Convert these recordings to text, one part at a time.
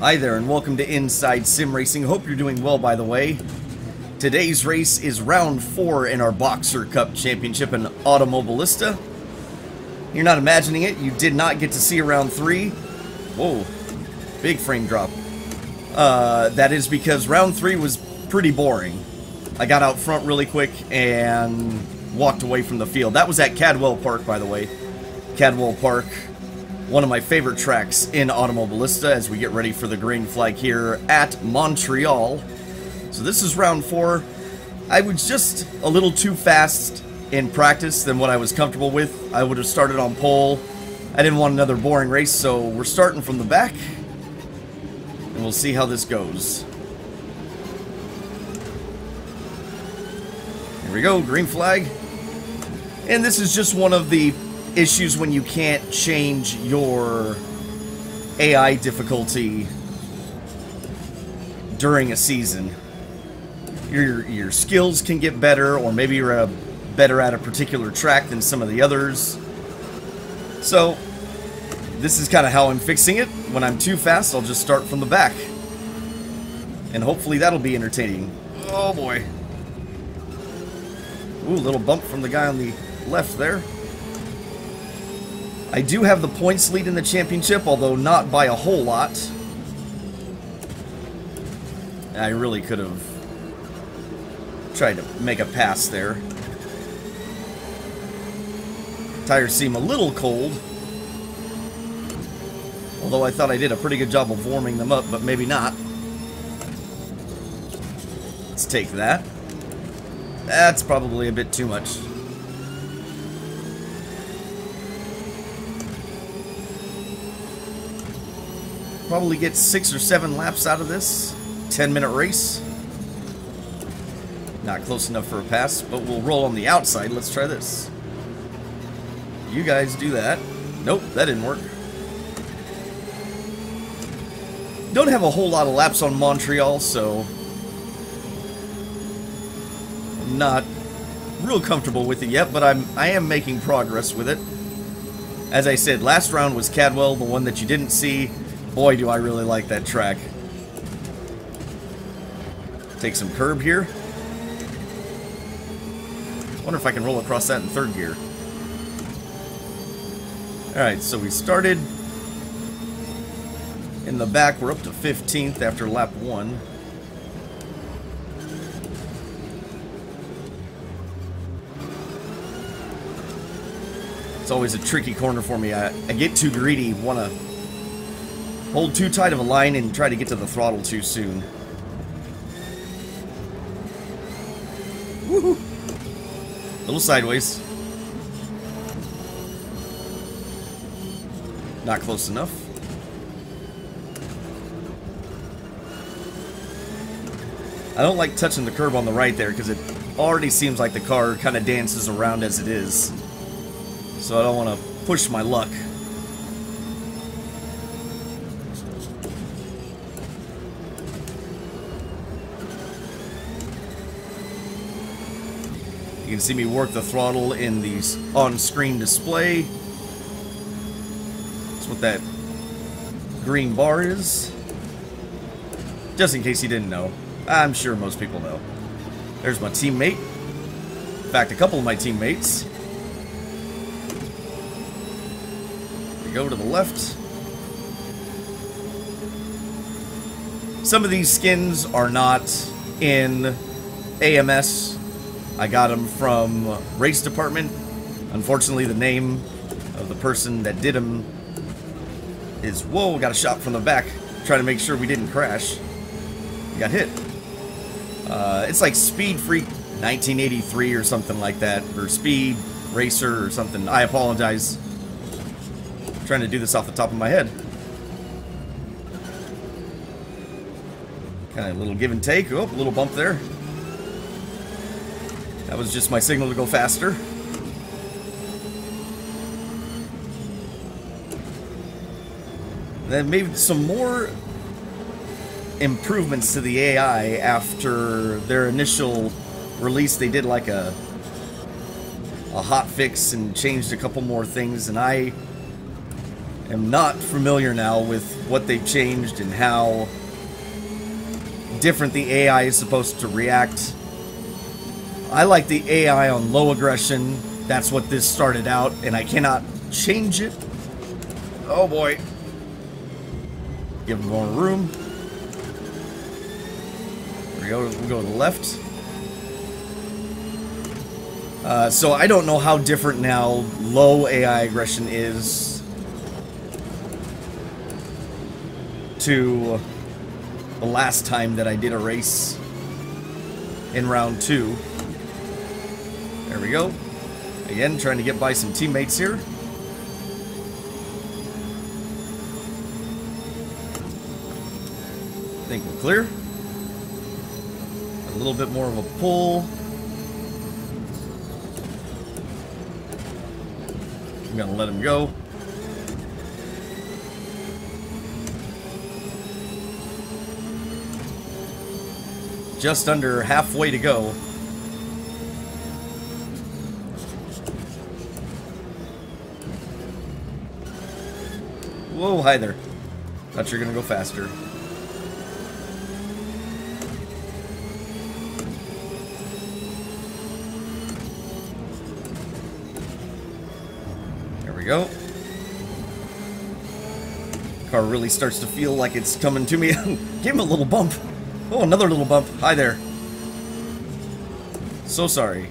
Hi there and welcome to Inside Sim Racing. Hope you're doing well by the way. Today's race is round 4 in our Boxer Cup Championship in Automobilista. You're not imagining it, you did not get to see round 3. Whoa, big frame drop. Uh, that is because round 3 was pretty boring. I got out front really quick and walked away from the field. That was at Cadwell Park by the way. Cadwell Park one of my favorite tracks in Automobilista as we get ready for the green flag here at Montreal. So this is round four. I was just a little too fast in practice than what I was comfortable with. I would have started on pole. I didn't want another boring race, so we're starting from the back. And we'll see how this goes. Here we go, green flag. And this is just one of the issues when you can't change your AI difficulty during a season. Your, your skills can get better, or maybe you're a, better at a particular track than some of the others. So, this is kind of how I'm fixing it. When I'm too fast, I'll just start from the back. And hopefully that'll be entertaining. Oh boy. Ooh, little bump from the guy on the left there. I do have the points lead in the championship, although not by a whole lot. I really could have tried to make a pass there. Tires seem a little cold. Although I thought I did a pretty good job of warming them up, but maybe not. Let's take that. That's probably a bit too much. Probably get six or seven laps out of this. 10 minute race. Not close enough for a pass, but we'll roll on the outside. Let's try this. You guys do that. Nope, that didn't work. Don't have a whole lot of laps on Montreal, so... Not real comfortable with it yet, but I'm I am making progress with it. As I said, last round was Cadwell, the one that you didn't see. Boy, do I really like that track. Take some curb here. wonder if I can roll across that in third gear. Alright, so we started in the back. We're up to 15th after lap 1. It's always a tricky corner for me. I, I get too greedy, want to Hold too tight of a line and try to get to the throttle too soon. Woohoo! Little sideways. Not close enough. I don't like touching the curb on the right there because it already seems like the car kind of dances around as it is. So I don't want to push my luck. You can see me work the throttle in the on-screen display. That's what that green bar is. Just in case you didn't know. I'm sure most people know. There's my teammate. In fact, a couple of my teammates. We go to the left. Some of these skins are not in AMS I got them from RaceDepartment. Unfortunately, the name of the person that did them is... Whoa, got a shot from the back. Trying to make sure we didn't crash. Got hit. Uh, it's like Speed Freak 1983 or something like that. Or Speed Racer or something. I apologize. I'm trying to do this off the top of my head. Kind of a little give and take. Oh, a little bump there. That was just my signal to go faster. Then maybe some more improvements to the AI after their initial release. They did like a a hot fix and changed a couple more things, and I am not familiar now with what they've changed and how different the AI is supposed to react. I like the AI on low aggression. That's what this started out, and I cannot change it. Oh boy. Give him more room. We go. We'll go to the left. Uh, so I don't know how different now low AI aggression is to the last time that I did a race in round two. There we go. Again, trying to get by some teammates here. I think we're clear. A little bit more of a pull. I'm gonna let him go. Just under halfway to go. Whoa, hi there. Thought you were gonna go faster. There we go. Car really starts to feel like it's coming to me. Give him a little bump. Oh, another little bump. Hi there. So sorry.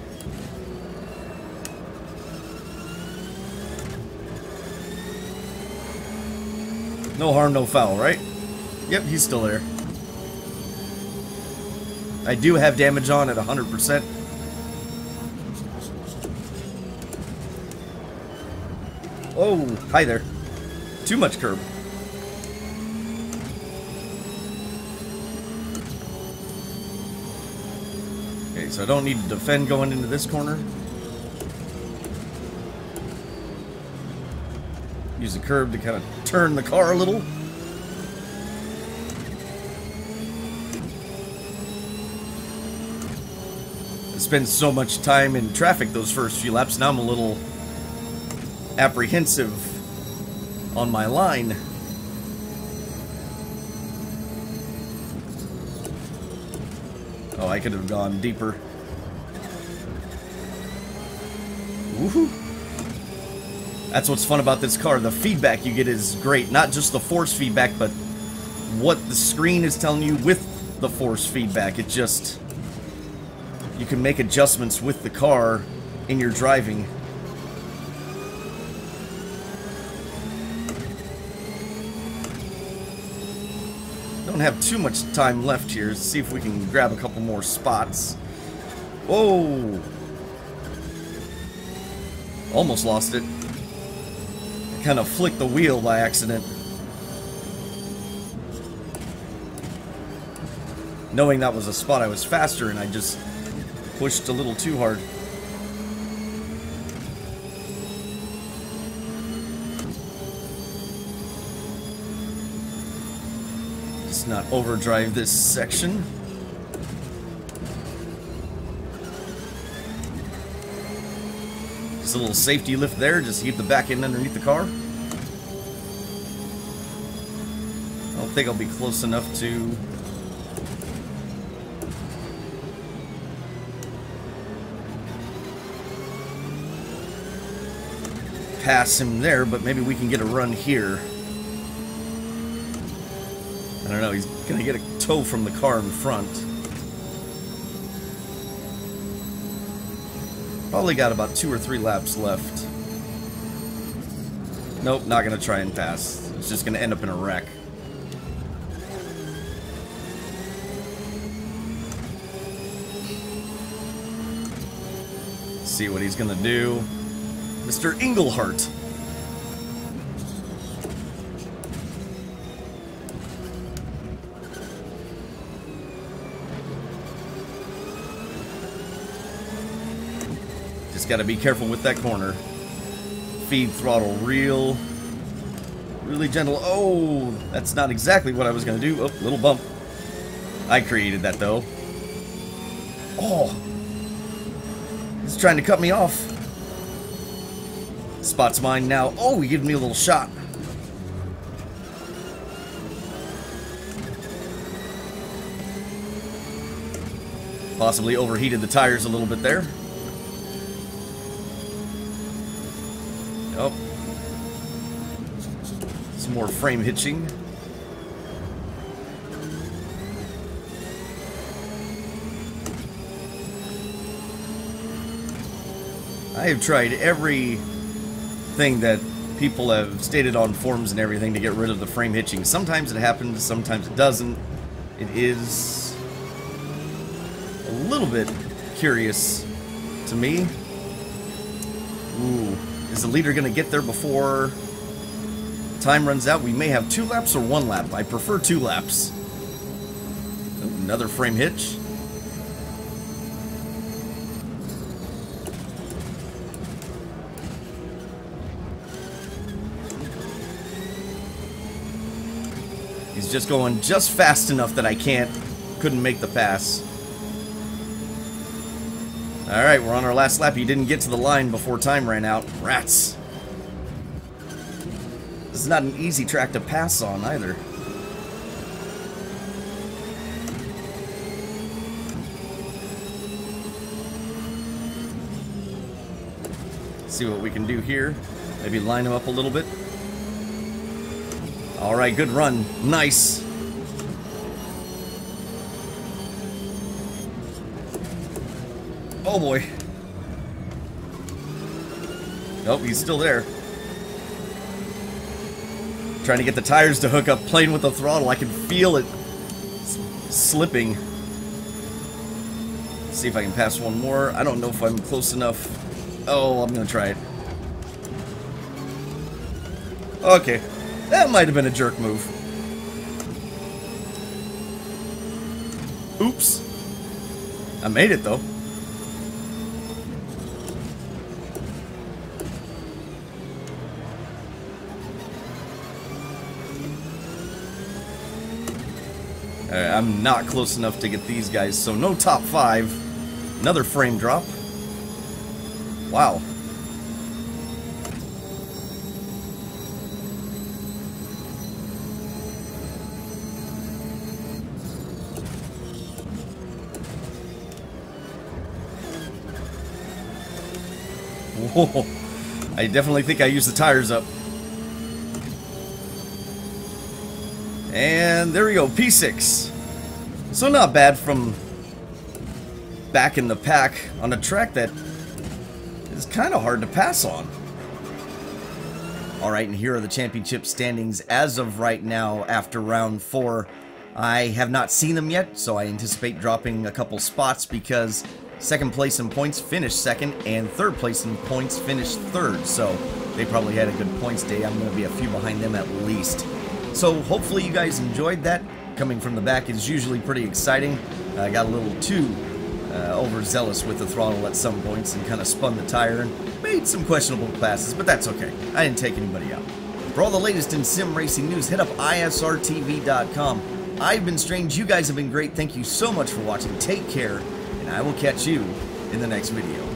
No harm, no foul, right? Yep, he's still there. I do have damage on at 100%. Oh, hi there. Too much curb. Okay, so I don't need to defend going into this corner. Use the curb to kind of turn the car a little. I spent so much time in traffic those first few laps, now I'm a little apprehensive on my line. Oh, I could have gone deeper. Woohoo! That's what's fun about this car. The feedback you get is great. Not just the force feedback, but what the screen is telling you with the force feedback. It just... You can make adjustments with the car in your driving. Don't have too much time left here. Let's see if we can grab a couple more spots. Whoa! Almost lost it kind of flicked the wheel by accident. Knowing that was a spot I was faster and I just pushed a little too hard. Just not overdrive this section. Just a little safety lift there, just keep the back end underneath the car. I don't think I'll be close enough to... pass him there, but maybe we can get a run here. I don't know, he's gonna get a tow from the car in front. Probably got about two or three laps left. Nope, not gonna try and pass. It's just gonna end up in a wreck. See what he's gonna do. Mr. Englehart. Got to be careful with that corner. Feed throttle real, really gentle. Oh, that's not exactly what I was going to do. Oh, little bump. I created that, though. Oh, he's trying to cut me off. Spot's mine now. Oh, he gave me a little shot. Possibly overheated the tires a little bit there. Some more frame hitching. I have tried every thing that people have stated on forums and everything to get rid of the frame hitching. Sometimes it happens, sometimes it doesn't. It is a little bit curious to me. Ooh, is the leader going to get there before time runs out? We may have two laps or one lap. I prefer two laps. another frame hitch. He's just going just fast enough that I can't, couldn't make the pass. Alright, we're on our last lap. He didn't get to the line before time ran out. Rats. This is not an easy track to pass on either. See what we can do here. Maybe line him up a little bit. Alright, good run. Nice. Oh boy. Nope, he's still there. Trying to get the tires to hook up, playing with the throttle. I can feel it slipping. Let's see if I can pass one more. I don't know if I'm close enough. Oh, I'm gonna try it. Okay. That might have been a jerk move. Oops. I made it, though. Uh, I'm not close enough to get these guys, so no top five. Another frame drop. Wow. Whoa. I definitely think I used the tires up. And there we go, P6. So not bad from back in the pack on a track that is kind of hard to pass on. Alright, and here are the championship standings as of right now after round 4. I have not seen them yet, so I anticipate dropping a couple spots because second place in points finished second, and third place in points finished third, so they probably had a good points day. I'm going to be a few behind them at least. So hopefully you guys enjoyed that. Coming from the back is usually pretty exciting. I got a little too uh, overzealous with the throttle at some points and kind of spun the tire and made some questionable passes, but that's okay. I didn't take anybody out. For all the latest in sim racing news, hit up isrtv.com. I've been strange, you guys have been great. Thank you so much for watching. Take care, and I will catch you in the next video.